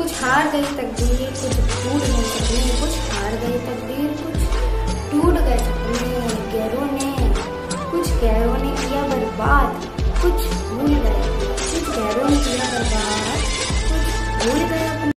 कुछ हार गई तकदीर, कुछ टूट गई तकदीर, कुछ हार गई तकदीर, कुछ टूट गए तकदीर, गैरों ने, कुछ गैरों ने किया बर्बाद, कुछ भूल गए, कुछ गैरों ने किया बर्बाद, कुछ भूल गए।